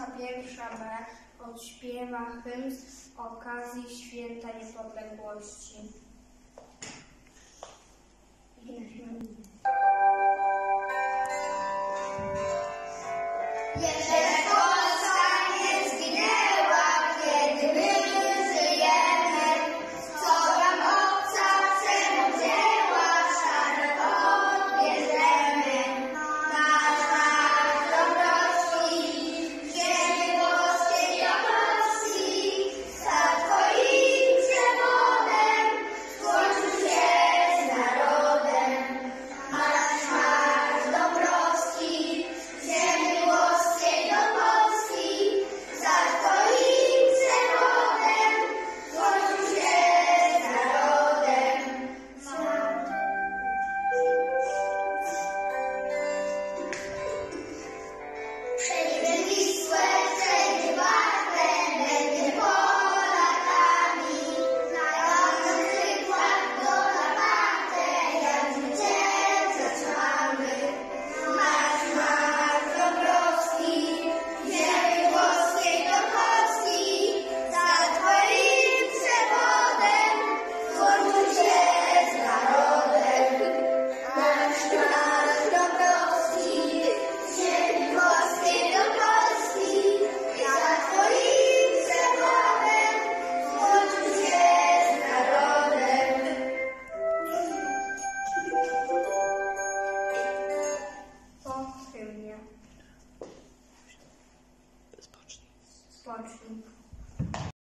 klasa pierwsza B odśpiewa hymn z okazji Święta Niepodległości. Jeżeli For.